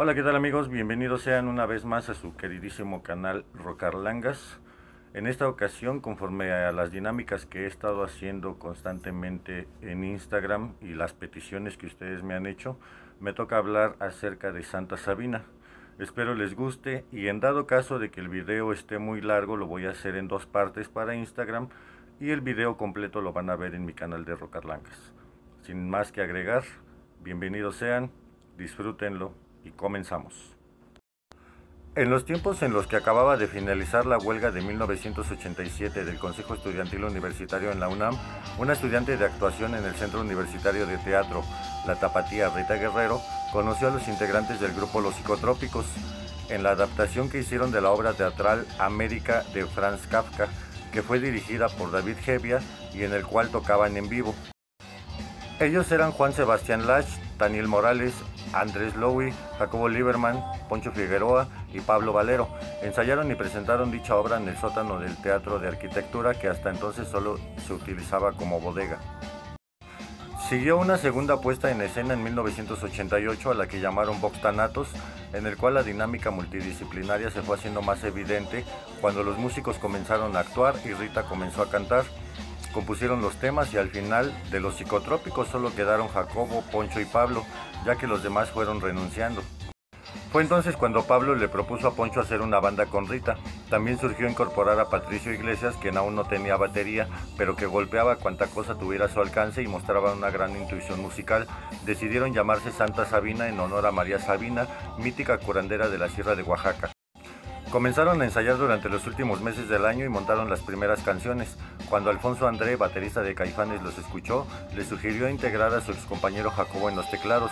Hola, ¿qué tal amigos? Bienvenidos sean una vez más a su queridísimo canal Rocarlangas. En esta ocasión, conforme a las dinámicas que he estado haciendo constantemente en Instagram y las peticiones que ustedes me han hecho, me toca hablar acerca de Santa Sabina. Espero les guste y en dado caso de que el video esté muy largo lo voy a hacer en dos partes para Instagram y el video completo lo van a ver en mi canal de Rocarlangas. Sin más que agregar, bienvenidos sean, disfrútenlo comenzamos. En los tiempos en los que acababa de finalizar la huelga de 1987 del Consejo Estudiantil Universitario en la UNAM, una estudiante de actuación en el Centro Universitario de Teatro, la tapatía Rita Guerrero, conoció a los integrantes del grupo Los Psicotrópicos en la adaptación que hicieron de la obra teatral América de Franz Kafka, que fue dirigida por David Hevia y en el cual tocaban en vivo. Ellos eran Juan Sebastián Lach, Daniel Morales, Andrés Lowy, Jacobo Lieberman, Poncho Figueroa y Pablo Valero. Ensayaron y presentaron dicha obra en el sótano del Teatro de Arquitectura que hasta entonces solo se utilizaba como bodega. Siguió una segunda puesta en escena en 1988 a la que llamaron Vox Thanatos, en el cual la dinámica multidisciplinaria se fue haciendo más evidente cuando los músicos comenzaron a actuar y Rita comenzó a cantar. Compusieron los temas y al final de los psicotrópicos solo quedaron Jacobo, Poncho y Pablo, ya que los demás fueron renunciando. Fue entonces cuando Pablo le propuso a Poncho hacer una banda con Rita. También surgió incorporar a Patricio Iglesias, quien aún no tenía batería, pero que golpeaba cuanta cosa tuviera su alcance y mostraba una gran intuición musical. Decidieron llamarse Santa Sabina en honor a María Sabina, mítica curandera de la Sierra de Oaxaca. Comenzaron a ensayar durante los últimos meses del año y montaron las primeras canciones. Cuando Alfonso André, baterista de Caifanes, los escuchó, le sugirió integrar a su excompañero Jacobo en los teclados.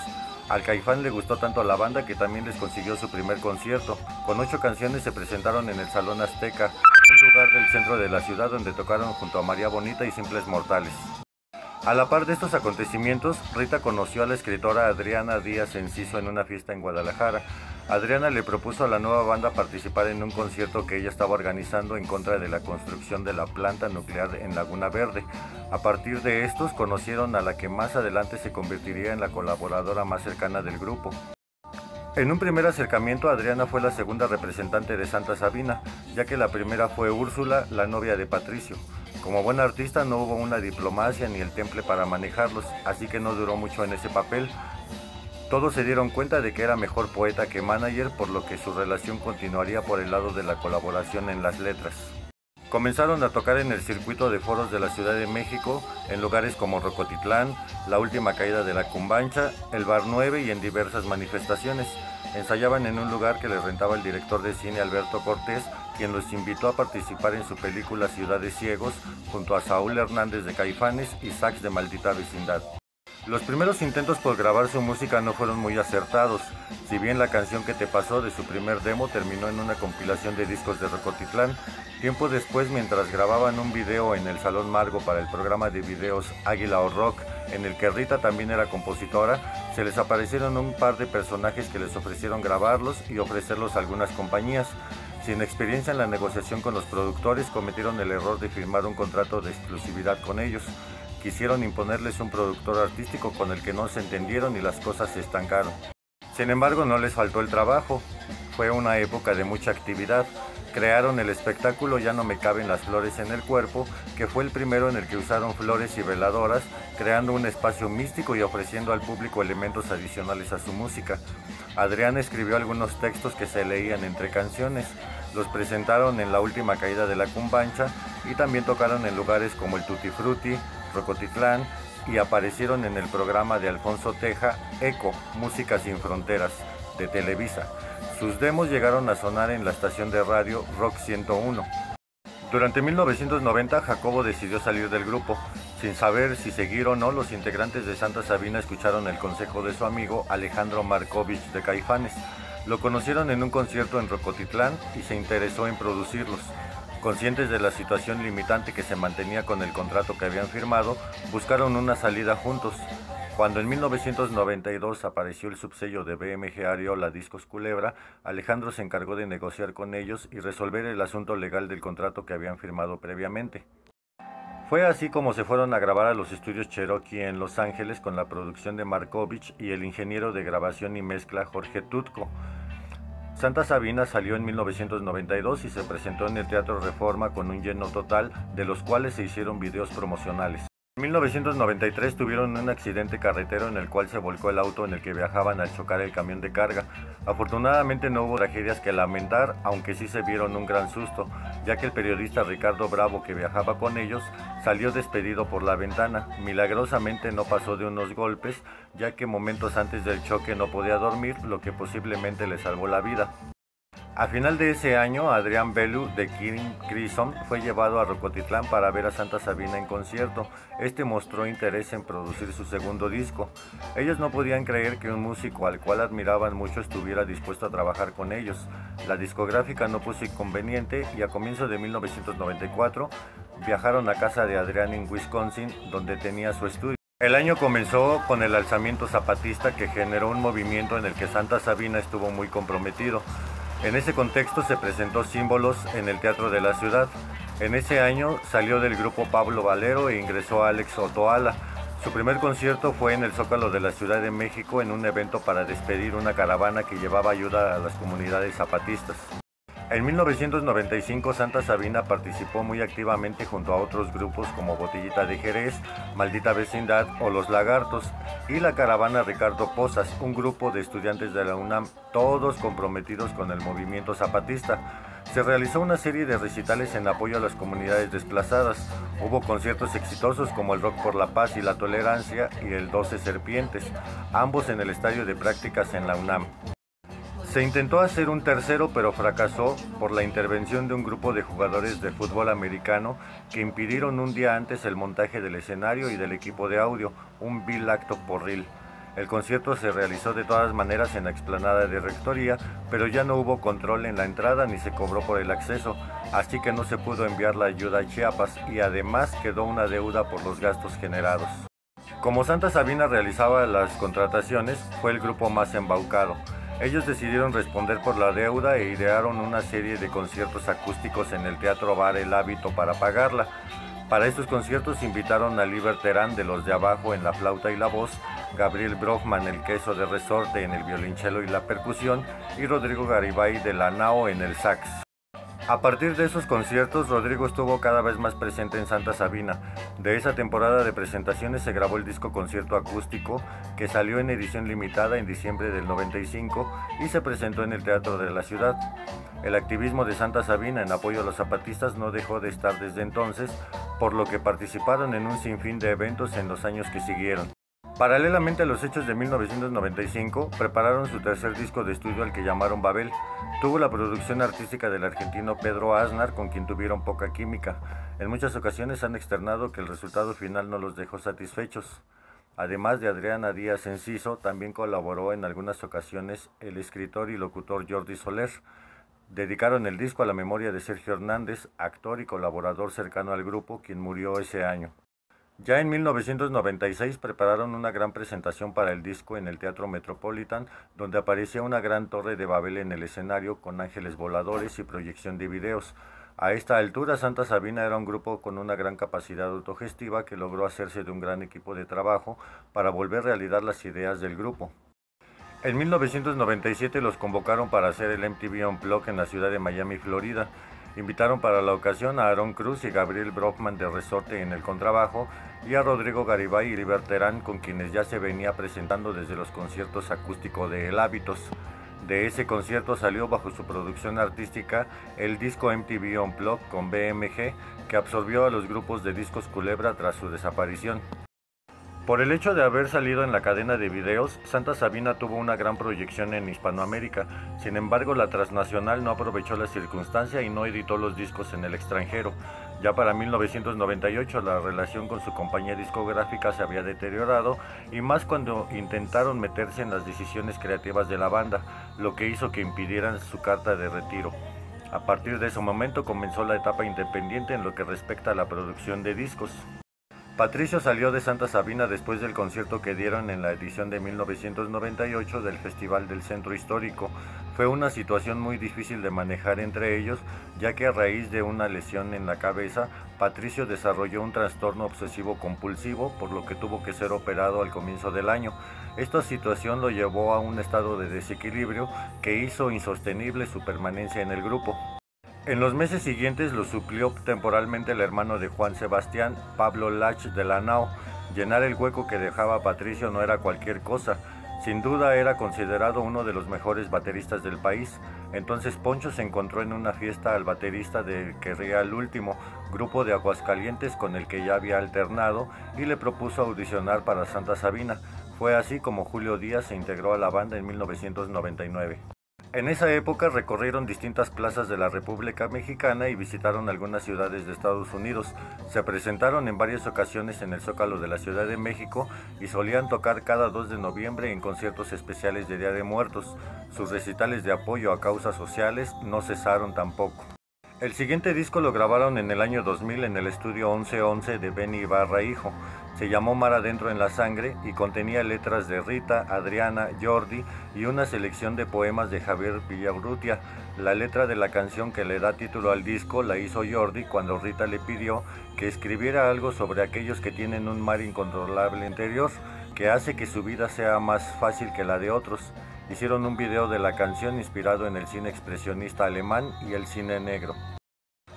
Al Caifán le gustó tanto la banda que también les consiguió su primer concierto. Con ocho canciones se presentaron en el Salón Azteca, un lugar del centro de la ciudad donde tocaron junto a María Bonita y Simples Mortales. A la par de estos acontecimientos, Rita conoció a la escritora Adriana Díaz Enciso en una fiesta en Guadalajara. Adriana le propuso a la nueva banda participar en un concierto que ella estaba organizando en contra de la construcción de la planta nuclear en Laguna Verde. A partir de estos conocieron a la que más adelante se convertiría en la colaboradora más cercana del grupo. En un primer acercamiento, Adriana fue la segunda representante de Santa Sabina, ya que la primera fue Úrsula, la novia de Patricio. Como buena artista no hubo una diplomacia ni el temple para manejarlos, así que no duró mucho en ese papel, todos se dieron cuenta de que era mejor poeta que manager, por lo que su relación continuaría por el lado de la colaboración en las letras. Comenzaron a tocar en el circuito de foros de la Ciudad de México, en lugares como Rocotitlán, la última caída de la Cumbancha, el Bar 9 y en diversas manifestaciones. Ensayaban en un lugar que les rentaba el director de cine Alberto Cortés, quien los invitó a participar en su película Ciudades Ciegos, junto a Saúl Hernández de Caifanes y Sax de Maldita Vecindad. Los primeros intentos por grabar su música no fueron muy acertados, si bien la canción que te pasó de su primer demo terminó en una compilación de discos de Rocotitlán, tiempo después mientras grababan un video en el Salón Margo para el programa de videos Águila o Rock, en el que Rita también era compositora, se les aparecieron un par de personajes que les ofrecieron grabarlos y ofrecerlos a algunas compañías. Sin experiencia en la negociación con los productores, cometieron el error de firmar un contrato de exclusividad con ellos. Quisieron imponerles un productor artístico con el que no se entendieron y las cosas se estancaron. Sin embargo, no les faltó el trabajo. Fue una época de mucha actividad. Crearon el espectáculo Ya no me caben las flores en el cuerpo, que fue el primero en el que usaron flores y veladoras, creando un espacio místico y ofreciendo al público elementos adicionales a su música. Adrián escribió algunos textos que se leían entre canciones. Los presentaron en la última caída de la Cumbancha y también tocaron en lugares como el Tutti Frutti, Rocotitlán y aparecieron en el programa de Alfonso Teja, Eco, Música sin Fronteras, de Televisa. Sus demos llegaron a sonar en la estación de radio Rock 101. Durante 1990 Jacobo decidió salir del grupo. Sin saber si seguir o no, los integrantes de Santa Sabina escucharon el consejo de su amigo Alejandro Markovich de Caifanes. Lo conocieron en un concierto en Rocotitlán y se interesó en producirlos. Conscientes de la situación limitante que se mantenía con el contrato que habían firmado, buscaron una salida juntos. Cuando en 1992 apareció el subsello de BMG Ariola Discos Culebra, Alejandro se encargó de negociar con ellos y resolver el asunto legal del contrato que habían firmado previamente. Fue así como se fueron a grabar a los estudios Cherokee en Los Ángeles con la producción de Markovich y el ingeniero de grabación y mezcla Jorge Tutco. Santa Sabina salió en 1992 y se presentó en el Teatro Reforma con un lleno total, de los cuales se hicieron videos promocionales. En 1993 tuvieron un accidente carretero en el cual se volcó el auto en el que viajaban al chocar el camión de carga. Afortunadamente no hubo tragedias que lamentar, aunque sí se vieron un gran susto, ya que el periodista Ricardo Bravo que viajaba con ellos salió despedido por la ventana. Milagrosamente no pasó de unos golpes, ya que momentos antes del choque no podía dormir, lo que posiblemente le salvó la vida. A final de ese año, Adrián Belu de King Crimson fue llevado a Rocotitlán para ver a Santa Sabina en concierto. Este mostró interés en producir su segundo disco. Ellos no podían creer que un músico al cual admiraban mucho estuviera dispuesto a trabajar con ellos. La discográfica no puso inconveniente y a comienzos de 1994 viajaron a casa de Adrián en Wisconsin, donde tenía su estudio. El año comenzó con el alzamiento zapatista que generó un movimiento en el que Santa Sabina estuvo muy comprometido. En ese contexto se presentó Símbolos en el Teatro de la Ciudad. En ese año salió del grupo Pablo Valero e ingresó Alex Otoala. Su primer concierto fue en el Zócalo de la Ciudad de México en un evento para despedir una caravana que llevaba ayuda a las comunidades zapatistas. En 1995 Santa Sabina participó muy activamente junto a otros grupos como Botellita de Jerez, Maldita Vecindad o Los Lagartos y la caravana Ricardo Posas, un grupo de estudiantes de la UNAM, todos comprometidos con el movimiento zapatista. Se realizó una serie de recitales en apoyo a las comunidades desplazadas. Hubo conciertos exitosos como el Rock por la Paz y la Tolerancia y el 12 Serpientes, ambos en el estadio de prácticas en la UNAM. Se intentó hacer un tercero pero fracasó por la intervención de un grupo de jugadores de fútbol americano que impidieron un día antes el montaje del escenario y del equipo de audio, un vil acto porril. El concierto se realizó de todas maneras en la explanada de Rectoría, pero ya no hubo control en la entrada ni se cobró por el acceso, así que no se pudo enviar la ayuda a Chiapas y además quedó una deuda por los gastos generados. Como Santa Sabina realizaba las contrataciones, fue el grupo más embaucado. Ellos decidieron responder por la deuda e idearon una serie de conciertos acústicos en el Teatro Bar El Hábito para pagarla. Para estos conciertos invitaron a Liber Terán de los de abajo en la flauta y la voz, Gabriel Brockman el queso de resorte en el violonchelo y la percusión y Rodrigo Garibay de la nao en el sax. A partir de esos conciertos, Rodrigo estuvo cada vez más presente en Santa Sabina. De esa temporada de presentaciones se grabó el disco Concierto Acústico, que salió en edición limitada en diciembre del 95 y se presentó en el Teatro de la Ciudad. El activismo de Santa Sabina en apoyo a los zapatistas no dejó de estar desde entonces, por lo que participaron en un sinfín de eventos en los años que siguieron. Paralelamente a los hechos de 1995, prepararon su tercer disco de estudio al que llamaron Babel. Tuvo la producción artística del argentino Pedro Aznar, con quien tuvieron poca química. En muchas ocasiones han externado que el resultado final no los dejó satisfechos. Además de Adriana Díaz Enciso, también colaboró en algunas ocasiones el escritor y locutor Jordi Soler. Dedicaron el disco a la memoria de Sergio Hernández, actor y colaborador cercano al grupo, quien murió ese año. Ya en 1996 prepararon una gran presentación para el disco en el Teatro Metropolitan, donde aparecía una gran torre de Babel en el escenario con ángeles voladores y proyección de videos. A esta altura, Santa Sabina era un grupo con una gran capacidad autogestiva que logró hacerse de un gran equipo de trabajo para volver realidad las ideas del grupo. En 1997 los convocaron para hacer el MTV Unplugged en la ciudad de Miami, Florida. Invitaron para la ocasión a Aaron Cruz y Gabriel Brockman de Resorte en el contrabajo y a Rodrigo Garibay y Liberterán con quienes ya se venía presentando desde los conciertos acústicos de El Hábitos. De ese concierto salió bajo su producción artística el disco MTV Unplugged con BMG que absorbió a los grupos de discos Culebra tras su desaparición. Por el hecho de haber salido en la cadena de videos, Santa Sabina tuvo una gran proyección en Hispanoamérica. Sin embargo, la transnacional no aprovechó la circunstancia y no editó los discos en el extranjero. Ya para 1998 la relación con su compañía discográfica se había deteriorado y más cuando intentaron meterse en las decisiones creativas de la banda, lo que hizo que impidieran su carta de retiro. A partir de ese momento comenzó la etapa independiente en lo que respecta a la producción de discos. Patricio salió de Santa Sabina después del concierto que dieron en la edición de 1998 del Festival del Centro Histórico. Fue una situación muy difícil de manejar entre ellos, ya que a raíz de una lesión en la cabeza, Patricio desarrolló un trastorno obsesivo compulsivo, por lo que tuvo que ser operado al comienzo del año. Esta situación lo llevó a un estado de desequilibrio que hizo insostenible su permanencia en el grupo. En los meses siguientes lo suplió temporalmente el hermano de Juan Sebastián, Pablo Lach de la Nao. Llenar el hueco que dejaba Patricio no era cualquier cosa. Sin duda era considerado uno de los mejores bateristas del país. Entonces Poncho se encontró en una fiesta al baterista de Querría el Último, grupo de Aguascalientes con el que ya había alternado, y le propuso audicionar para Santa Sabina. Fue así como Julio Díaz se integró a la banda en 1999. En esa época recorrieron distintas plazas de la República Mexicana y visitaron algunas ciudades de Estados Unidos. Se presentaron en varias ocasiones en el Zócalo de la Ciudad de México y solían tocar cada 2 de noviembre en conciertos especiales de Día de Muertos. Sus recitales de apoyo a causas sociales no cesaron tampoco. El siguiente disco lo grabaron en el año 2000 en el estudio 1111 de Benny Ibarra Hijo. Se llamó Mar Adentro en la Sangre y contenía letras de Rita, Adriana, Jordi y una selección de poemas de Javier Villaurrutia. La letra de la canción que le da título al disco la hizo Jordi cuando Rita le pidió que escribiera algo sobre aquellos que tienen un mar incontrolable interior que hace que su vida sea más fácil que la de otros. Hicieron un video de la canción inspirado en el cine expresionista alemán y el cine negro.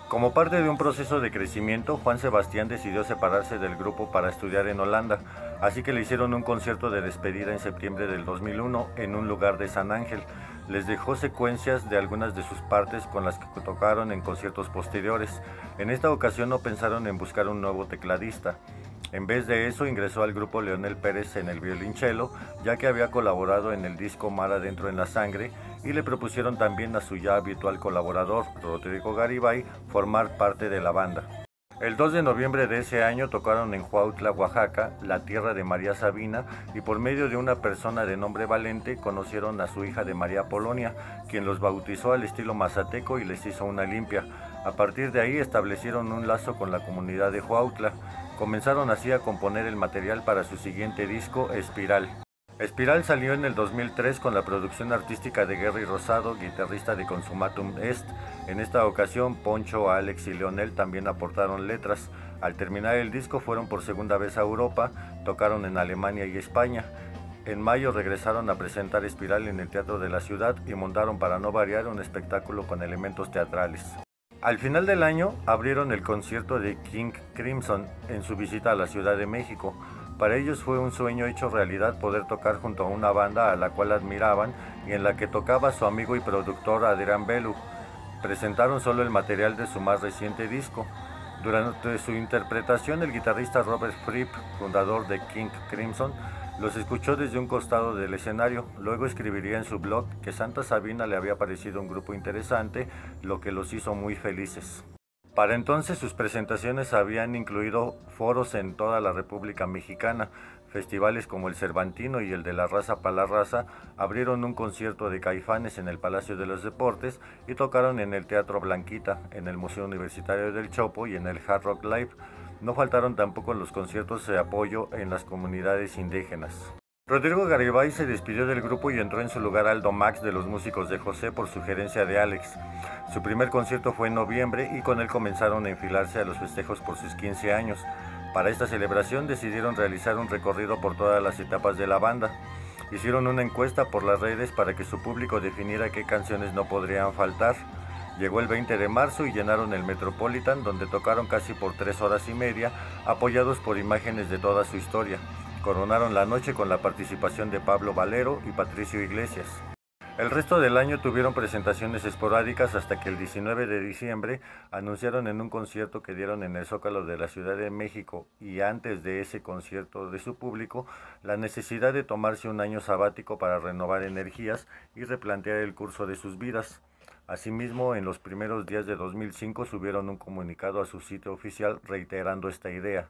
Como parte de un proceso de crecimiento, Juan Sebastián decidió separarse del grupo para estudiar en Holanda, así que le hicieron un concierto de despedida en septiembre del 2001 en un lugar de San Ángel. Les dejó secuencias de algunas de sus partes con las que tocaron en conciertos posteriores. En esta ocasión no pensaron en buscar un nuevo tecladista. En vez de eso ingresó al grupo Leonel Pérez en el violonchelo, ya que había colaborado en el disco Mar Adentro en la Sangre, y le propusieron también a su ya habitual colaborador, Rodrigo Garibay, formar parte de la banda. El 2 de noviembre de ese año tocaron en Huautla, Oaxaca, la tierra de María Sabina, y por medio de una persona de nombre Valente conocieron a su hija de María Polonia, quien los bautizó al estilo mazateco y les hizo una limpia. A partir de ahí establecieron un lazo con la comunidad de Huautla. Comenzaron así a componer el material para su siguiente disco, Espiral. Espiral salió en el 2003 con la producción artística de Gary Rosado, guitarrista de Consumatum Est. En esta ocasión, Poncho, Alex y Leonel también aportaron letras. Al terminar el disco fueron por segunda vez a Europa, tocaron en Alemania y España. En mayo regresaron a presentar Espiral en el Teatro de la Ciudad y montaron para no variar un espectáculo con elementos teatrales. Al final del año abrieron el concierto de King Crimson en su visita a la Ciudad de México. Para ellos fue un sueño hecho realidad poder tocar junto a una banda a la cual admiraban y en la que tocaba su amigo y productor Adrián Belu. Presentaron solo el material de su más reciente disco. Durante su interpretación, el guitarrista Robert Fripp, fundador de King Crimson, los escuchó desde un costado del escenario. Luego escribiría en su blog que Santa Sabina le había parecido un grupo interesante, lo que los hizo muy felices. Para entonces sus presentaciones habían incluido foros en toda la República Mexicana. Festivales como el Cervantino y el de la Raza para la Raza abrieron un concierto de caifanes en el Palacio de los Deportes y tocaron en el Teatro Blanquita, en el Museo Universitario del Chopo y en el Hard Rock Live. No faltaron tampoco los conciertos de apoyo en las comunidades indígenas. Rodrigo Garibay se despidió del grupo y entró en su lugar Aldo Max de los músicos de José por sugerencia de Alex. Su primer concierto fue en noviembre y con él comenzaron a enfilarse a los festejos por sus 15 años. Para esta celebración decidieron realizar un recorrido por todas las etapas de la banda. Hicieron una encuesta por las redes para que su público definiera qué canciones no podrían faltar. Llegó el 20 de marzo y llenaron el Metropolitan donde tocaron casi por tres horas y media apoyados por imágenes de toda su historia. Coronaron la noche con la participación de Pablo Valero y Patricio Iglesias. El resto del año tuvieron presentaciones esporádicas hasta que el 19 de diciembre anunciaron en un concierto que dieron en el Zócalo de la Ciudad de México y antes de ese concierto de su público la necesidad de tomarse un año sabático para renovar energías y replantear el curso de sus vidas. Asimismo, en los primeros días de 2005 subieron un comunicado a su sitio oficial reiterando esta idea.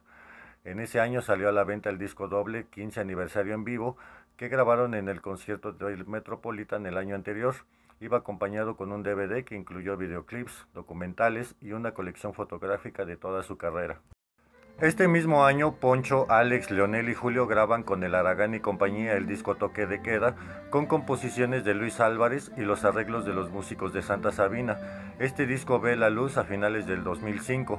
En ese año salió a la venta el disco doble 15 aniversario en vivo que grabaron en el concierto del Metropolitan el año anterior. Iba acompañado con un DVD que incluyó videoclips, documentales y una colección fotográfica de toda su carrera. Este mismo año, Poncho, Alex, Leonel y Julio graban con el Aragán y compañía el disco Toque de Queda, con composiciones de Luis Álvarez y los arreglos de los músicos de Santa Sabina. Este disco ve la luz a finales del 2005.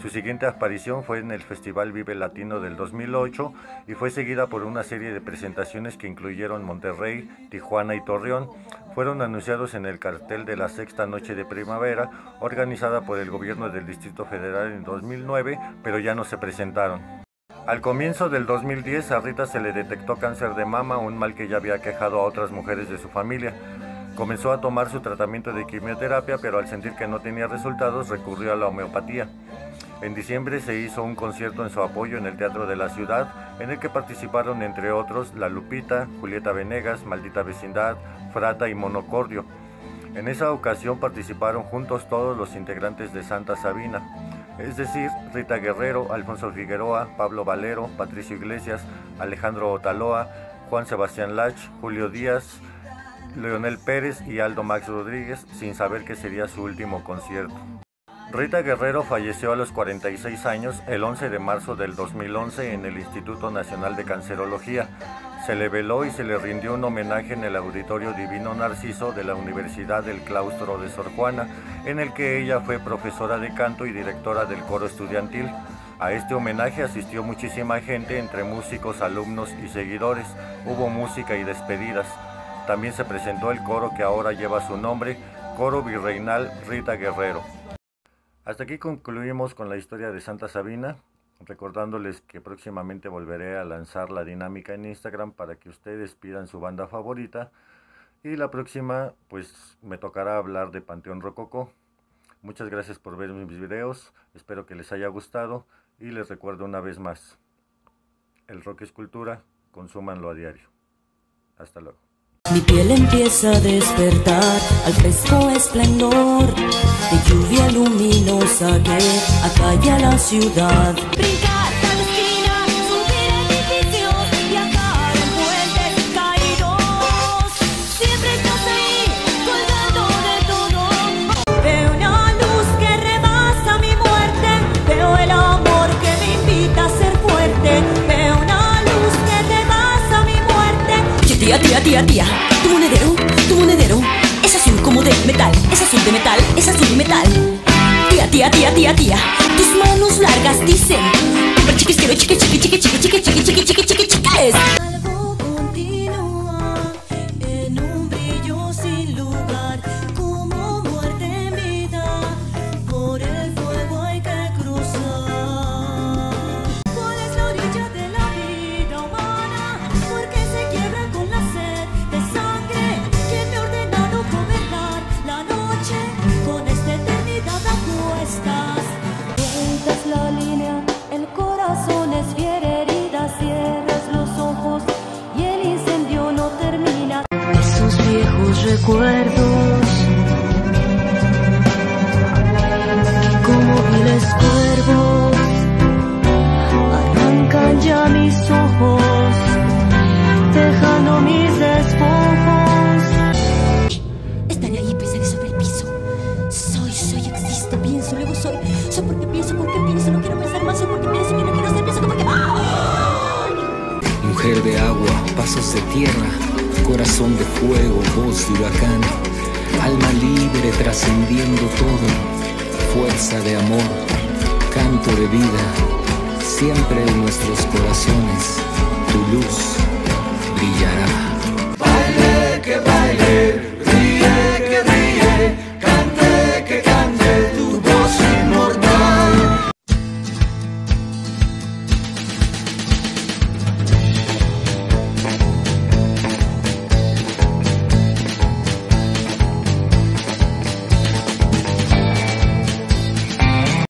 Su siguiente aparición fue en el Festival Vive Latino del 2008 y fue seguida por una serie de presentaciones que incluyeron Monterrey, Tijuana y Torreón. Fueron anunciados en el cartel de la Sexta Noche de Primavera, organizada por el gobierno del Distrito Federal en 2009, pero ya no se presentaron. Al comienzo del 2010 a Rita se le detectó cáncer de mama, un mal que ya había quejado a otras mujeres de su familia. Comenzó a tomar su tratamiento de quimioterapia, pero al sentir que no tenía resultados recurrió a la homeopatía. En diciembre se hizo un concierto en su apoyo en el Teatro de la Ciudad, en el que participaron entre otros La Lupita, Julieta Venegas, Maldita Vecindad, Frata y Monocordio. En esa ocasión participaron juntos todos los integrantes de Santa Sabina es decir, Rita Guerrero, Alfonso Figueroa, Pablo Valero, Patricio Iglesias, Alejandro Otaloa, Juan Sebastián Lach, Julio Díaz, Leonel Pérez y Aldo Max Rodríguez, sin saber que sería su último concierto. Rita Guerrero falleció a los 46 años el 11 de marzo del 2011 en el Instituto Nacional de Cancerología. Se le veló y se le rindió un homenaje en el Auditorio Divino Narciso de la Universidad del Claustro de Sor Juana, en el que ella fue profesora de canto y directora del coro estudiantil. A este homenaje asistió muchísima gente, entre músicos, alumnos y seguidores. Hubo música y despedidas. También se presentó el coro que ahora lleva su nombre, Coro Virreinal Rita Guerrero. Hasta aquí concluimos con la historia de Santa Sabina, recordándoles que próximamente volveré a lanzar la dinámica en Instagram para que ustedes pidan su banda favorita. Y la próxima, pues me tocará hablar de Panteón Rococó. Muchas gracias por ver mis videos, espero que les haya gustado y les recuerdo una vez más, el rock es cultura, consúmanlo a diario. Hasta luego. Mi piel empieza a despertar al fresco esplendor de lluvia luminosa que acalla la ciudad. Brincar cada esquina, subir edificios, viajar en puentes caídos. Siempre estás ahí, colgando de todo. Veo una luz que rebasa mi muerte. Veo el amor que me invita a ser fuerte. Veo una luz que rebasa mi muerte. Tía, tía, tía, tía, como de metal, es azul de metal, es azul de metal. Tía, tía, tía, tía, tía, tus manos largas dicen, chiquis, quiero chiqui, chiqui, chiqui, chiqui, chiqui, chiqui, chiqui, chiqui, chiqui, chiquis. recuerdo. Alma libre trascendiendo todo, fuerza de amor, canto de vida, siempre en nuestros corazones, tu luz brillará.